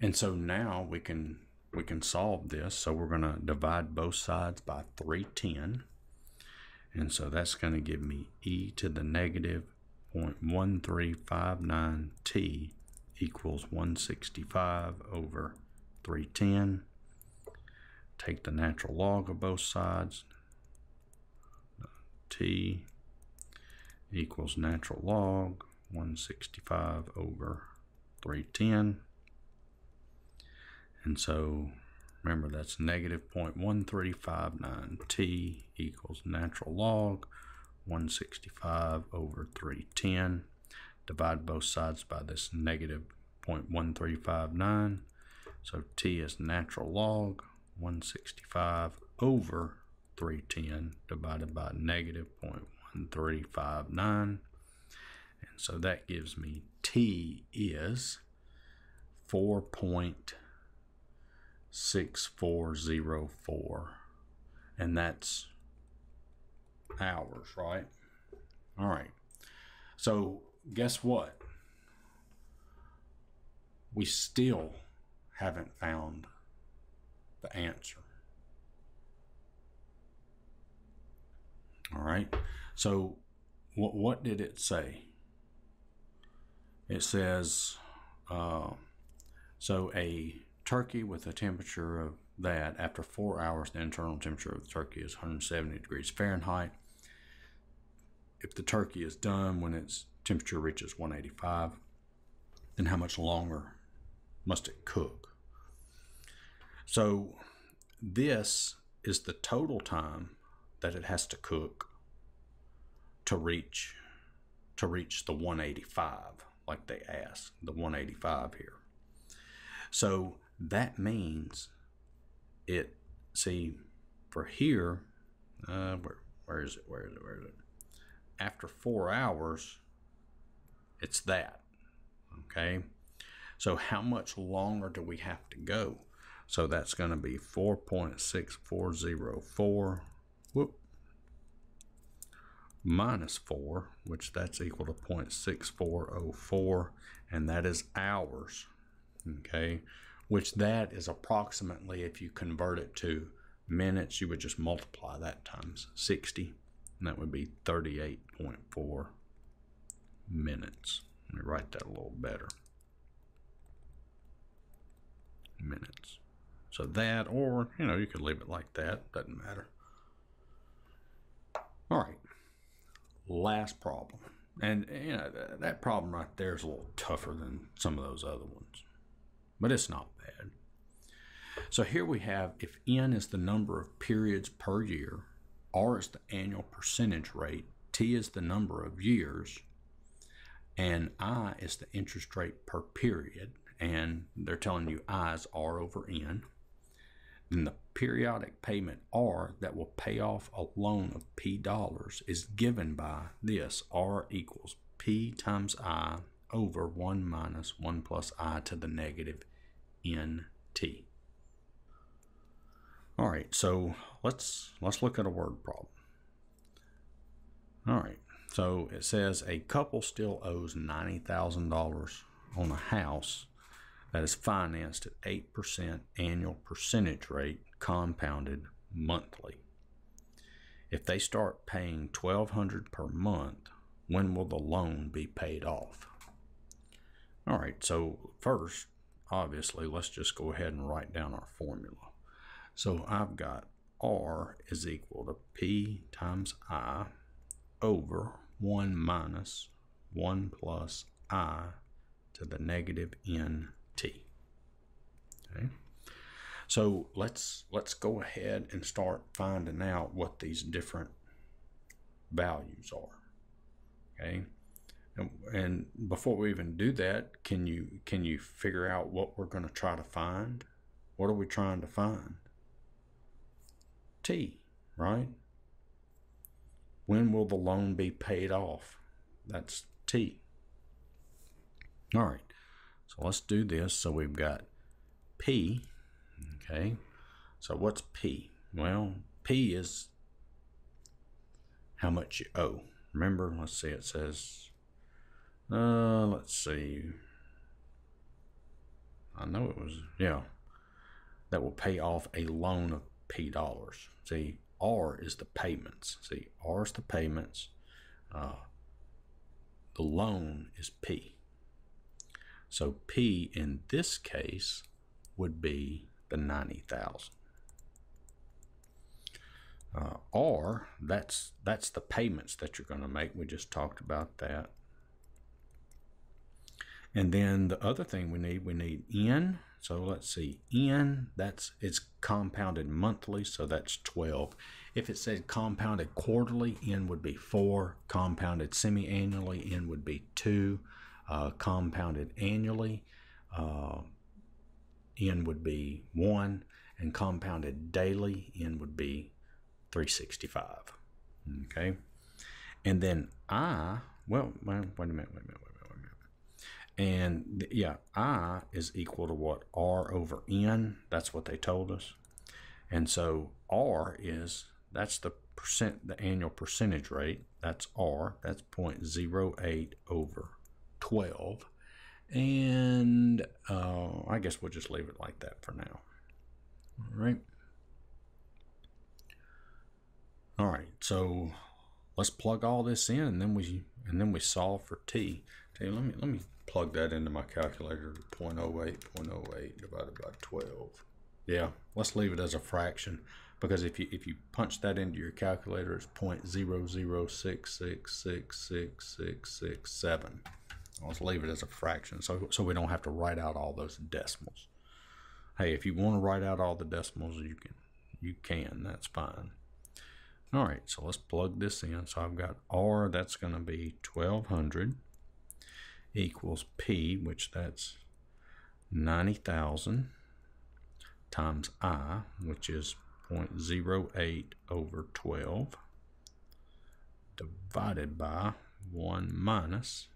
And so now we can we can solve this. So we're going to divide both sides by 310. And so that's going to give me e to the negative 0.1359 t equals 165 over 310. Take the natural log of both sides. T equals natural log 165 over 310. And so remember that's negative 0.1359 t equals natural log 165 over 310 divide both sides by this negative 0.1359. So t is natural log 165 over 310 divided by negative 0.1359. And so that gives me t is 4.6404. And that's hours, right? All right. So guess what? We still haven't found the answer. All right. So, what what did it say? It says, uh, so a turkey with a temperature of that after four hours, the internal temperature of the turkey is 170 degrees Fahrenheit. If the turkey is done when its temperature reaches 185, then how much longer must it cook? So, this is the total time that it has to cook to reach to reach the 185 like they ask the 185 here. So that means it see for here uh, where, where is it where is it where is it? After four hours it's that okay? So how much longer do we have to go? So that's going to be 4.6404 whoop. Minus 4 which that's equal to 0.6404 and that is hours okay? Which that is approximately if you convert it to minutes you would just multiply that times 60 and that would be 38.4 minutes. Let me write that a little better. Minutes. So that or you know you could leave it like that doesn't matter all right last problem and you know that problem right there is a little tougher than some of those other ones but it's not bad. So here we have if n is the number of periods per year, r is the annual percentage rate, t is the number of years, and i is the interest rate per period, and they're telling you i is r over n, then the periodic payment r that will pay off a loan of p dollars is given by this r equals p times i over 1 minus 1 plus i to the negative NT. All right, so let's let's look at a word problem. All right, so it says a couple still owes ninety thousand dollars on a house that is financed at eight percent annual percentage rate, compounded monthly. If they start paying twelve hundred per month, when will the loan be paid off? All right, so first obviously, let's just go ahead and write down our formula. So I've got R is equal to P times I over 1 minus 1 plus I to the negative NT. Okay. So let's let's go ahead and start finding out what these different values are. Okay. And before we even do that, can you can you figure out what we're going to try to find? What are we trying to find? T, right? When will the loan be paid off? That's T. All right. So let's do this. So we've got P. Okay. So what's P? Well, P is how much you owe. Remember, let's see, it says uh, let's see. I know it was, yeah. That will pay off a loan of P dollars. See, R is the payments. See, R is the payments. Uh, the loan is P. So P in this case would be the 90,000. Uh, R, that's that's the payments that you're going to make. We just talked about that. And then the other thing we need, we need N. So let's see, N, that's it's compounded monthly, so that's 12. If it said compounded quarterly, N would be 4. Compounded semi-annually, N would be 2. Uh, compounded annually, uh, N would be 1. And compounded daily, N would be 365. Okay. And then I, well, wait a minute, wait a minute, wait a minute. wait a minute. And yeah, I is equal to what? R over N. That's what they told us. And so R is, that's the percent, the annual percentage rate. that's r, that's 0.08 over 12. And uh, I guess we'll just leave it like that for now. All right. All right, so let's plug all this in and then we and then we solve for t. Okay, let me let me plug that into my calculator 0.08 0.08 divided by 12 yeah let's leave it as a fraction because if you if you punch that into your calculator it's 0.006666667 let's leave it as a fraction so so we don't have to write out all those decimals. Hey if you want to write out all the decimals you can you can that's fine. All right so let's plug this in. So I've got R that's going to be 1200 equals P, which that's 90,000 times I, which is 0.08 over 12, divided by 1 minus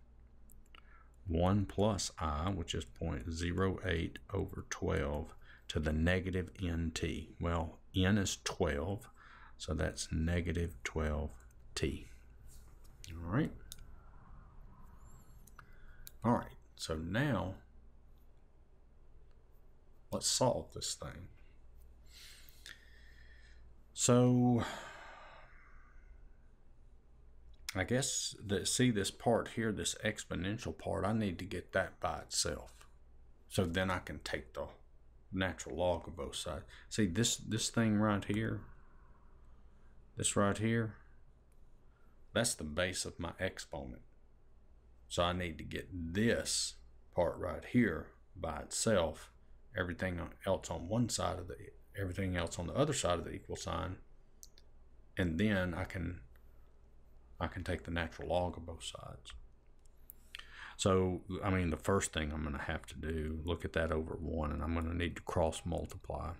1 plus I, which is 0.08 over 12, to the negative nt. Well, n is 12, so that's negative 12t. All right. All right, so now let's solve this thing. So I guess that see this part here, this exponential part, I need to get that by itself. So then I can take the natural log of both sides. See this this thing right here, this right here, that's the base of my exponent. So I need to get this part right here by itself, everything else on one side of the, everything else on the other side of the equal sign, and then I can, I can take the natural log of both sides. So, I mean, the first thing I'm going to have to do, look at that over 1, and I'm going to need to cross multiply.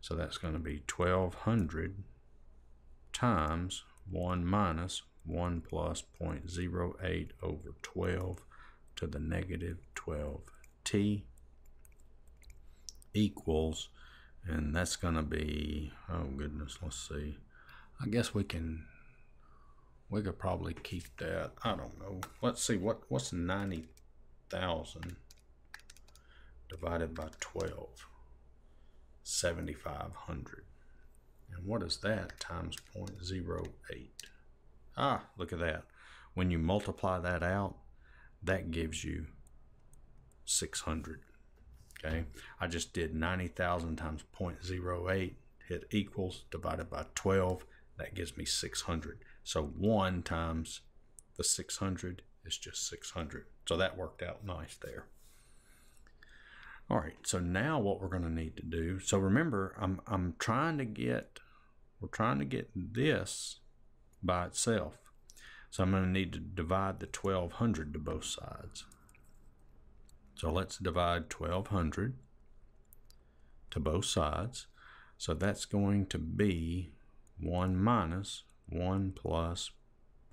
So that's going to be 1200 times 1 minus 1 plus 0.08 over 12 to the negative 12t equals, and that's going to be, oh goodness, let's see. I guess we can, we could probably keep that. I don't know. Let's see, what what's 90,000 divided by 12? 7,500. And what is that times 0.08? Ah, look at that. When you multiply that out, that gives you 600. Okay, I just did 90,000 times 0.08, hit equals, divided by 12, that gives me 600. So 1 times the 600 is just 600. So that worked out nice there. All right, so now what we're going to need to do, so remember, I'm, I'm trying to get, we're trying to get this by itself. So I'm going to need to divide the 1200 to both sides. So let's divide 1200 to both sides. So that's going to be 1 minus 1 plus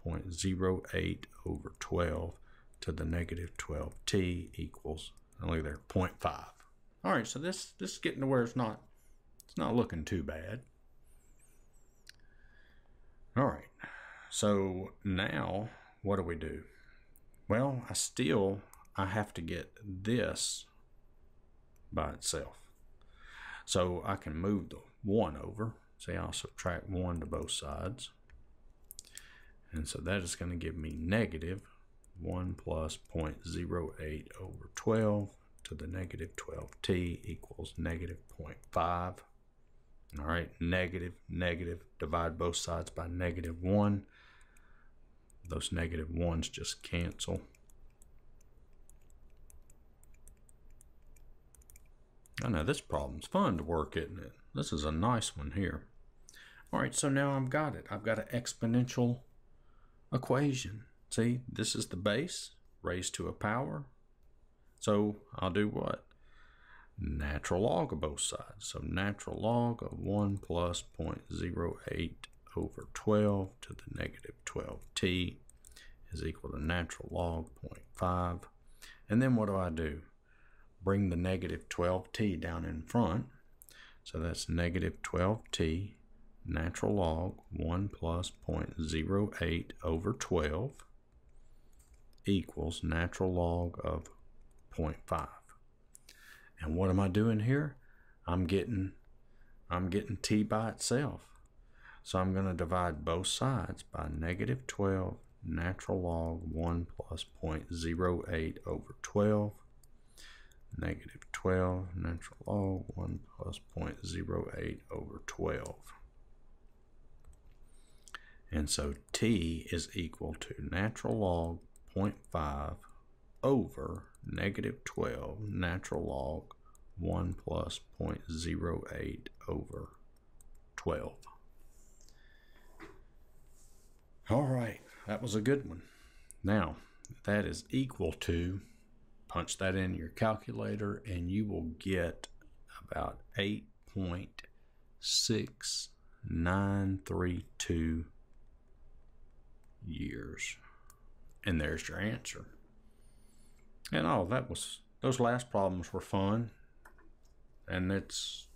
0.08 over 12 to the negative 12t equals, look there, 0.5. All right, so this, this is getting to where it's not, it's not looking too bad. All right, so now what do we do? Well, I still, I have to get this by itself. So I can move the 1 over. See, I'll subtract 1 to both sides. And so that is going to give me negative 1 plus 0.08 over 12 to the negative 12t equals negative 0.5. All right, negative, negative, divide both sides by negative 1. Those negative 1s just cancel. I know this problem's fun to work, isn't it? This is a nice one here. All right, so now I've got it. I've got an exponential equation. See, this is the base raised to a power. So I'll do what? natural log of both sides. So natural log of 1 plus 0.08 over 12 to the negative 12t is equal to natural log 0.5. And then what do I do? Bring the negative 12t down in front. So that's negative 12t natural log 1 plus 0.08 over 12 equals natural log of 0.5. And what am I doing here? I'm getting I'm getting t by itself. So I'm going to divide both sides by negative 12 natural log 1 plus 0.08 over 12 negative 12 natural log 1 plus 0.08 over 12. And so t is equal to natural log 0.5 over negative 12 natural log 1 plus 0.08 over 12. All right, that was a good one. Now, that is equal to, punch that in your calculator, and you will get about 8.6932 years. And there's your answer. And oh, that was, those last problems were fun. And it's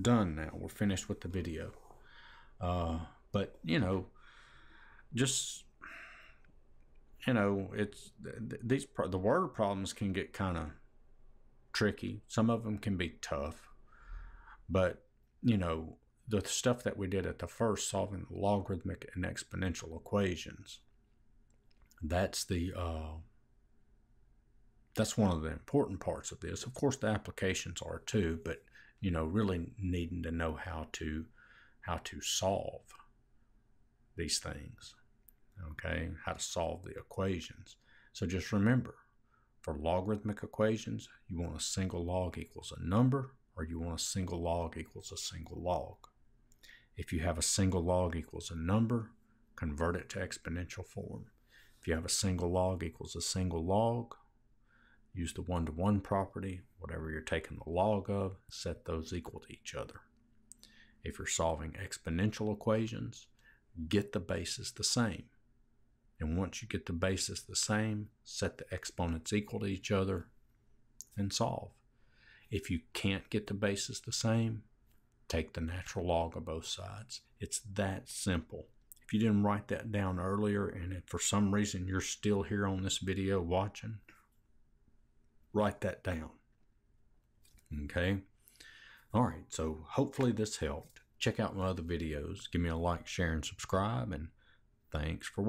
done now. We're finished with the video. Uh, but, you know, just you know it's these the word problems can get kind of tricky some of them can be tough but you know the stuff that we did at the first solving logarithmic and exponential equations that's the uh, that's one of the important parts of this of course the applications are too but you know really needing to know how to how to solve these things, okay, how to solve the equations. So just remember, for logarithmic equations, you want a single log equals a number, or you want a single log equals a single log. If you have a single log equals a number, convert it to exponential form. If you have a single log equals a single log, use the one-to-one -one property, whatever you're taking the log of, set those equal to each other. If you're solving exponential equations, get the bases the same. And once you get the bases the same, set the exponents equal to each other and solve. If you can't get the bases the same, take the natural log of both sides. It's that simple. If you didn't write that down earlier and for some reason you're still here on this video watching, write that down. Okay? All right, so hopefully this helped check out my other videos. Give me a like, share, and subscribe. And thanks for watching.